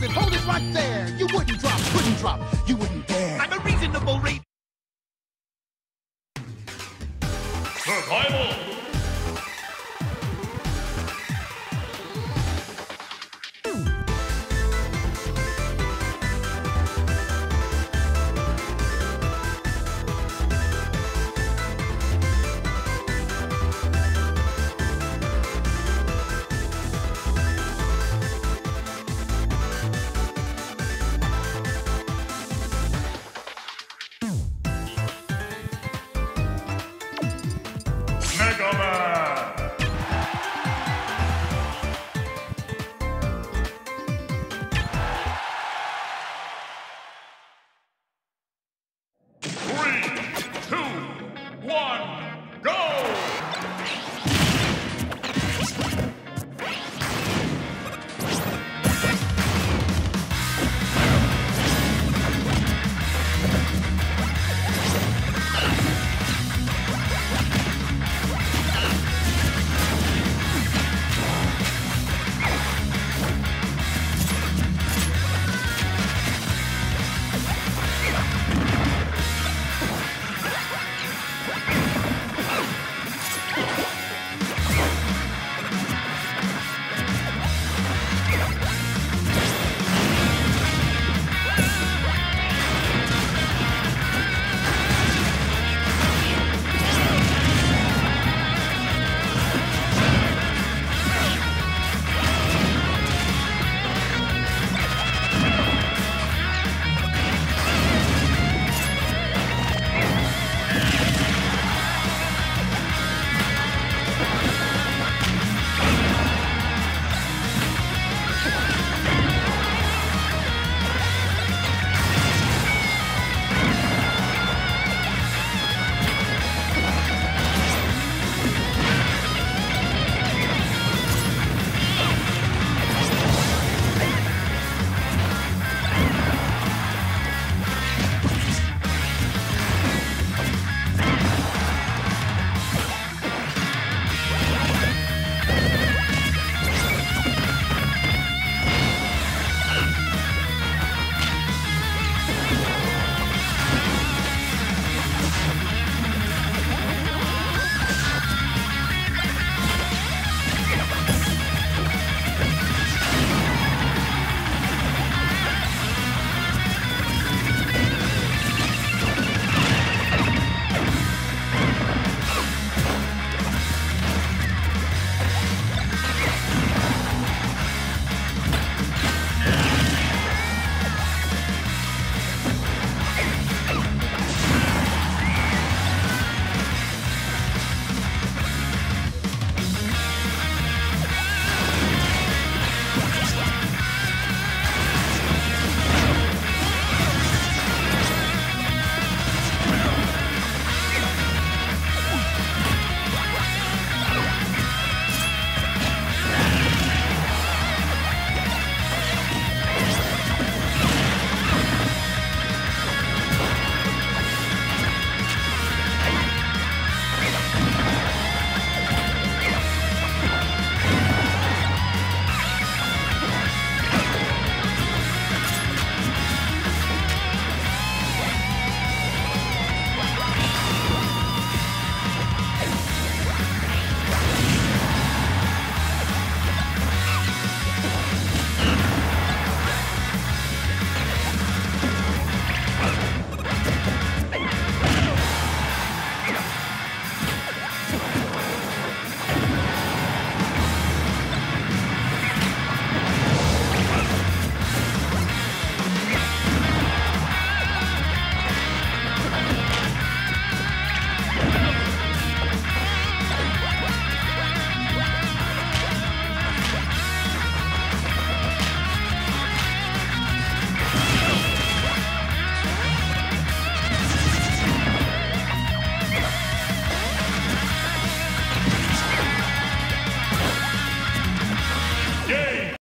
hold it hold it right there. You wouldn't drop, couldn't drop, you wouldn't dare. I'm a reasonable rate.